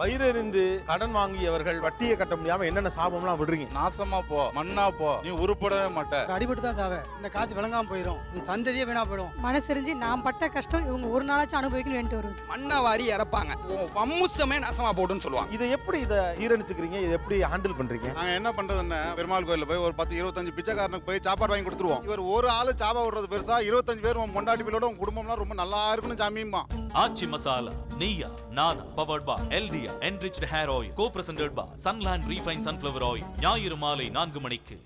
வயிறறிந்து கடன் வாங்கியவர்கள் வட்டியை கட்ட முடியாம என்னென்ன சாபம்லாம் விடுறீங்க? நாசமா போ மண்ணா போ நீ உருப்படவே மாட்ட. அடிபட்டு தான் சாவே. இந்த காசு விளங்காம போயிடும் சந்ததியே வீணா போயிடும். மனசெரிஞ்சு நான் பட்ட கஷ்டம் இவங்க ஒரு நாளாச்சும் அனுபவிக்கணும் வேண்டிட்டு வருது. மண்ணை வாரி இறப்பாங்க வம்முசமே நாசமா போடுன்னு சொல்லுவாங்க. இதை எப்படி இதை ஈரணிச்சுக்கிறீங்க இதை எப்படி ஹேண்டில் பண்றீங்க? நாங்க என்ன பண்றதுன்னா பெருமாள் கோயில்ல போய் ஒரு பத்து இருபத்தஞ்சு பிச்சைக்காரனுக்கு போய் சாப்பாடு வாங்கி கொடுத்துருவோம். இவர் ஒரு ஆளு சாப்பா விடுறது பெருசா இருபத்தஞ்சு பேர் உன் பொண்டாட்டி பிள்ளோட உன் குடும்பம்லாம் ரொம்ப நல்லா இருக்குன்னு ஜாமியுமா ஆச்சி மசாலா நெய்யா நானா powered by எல்டியா enrich hair oil co presented by Sunland refined sunflower oil ஞாயிறு மாலை நான்கு மணிக்கு.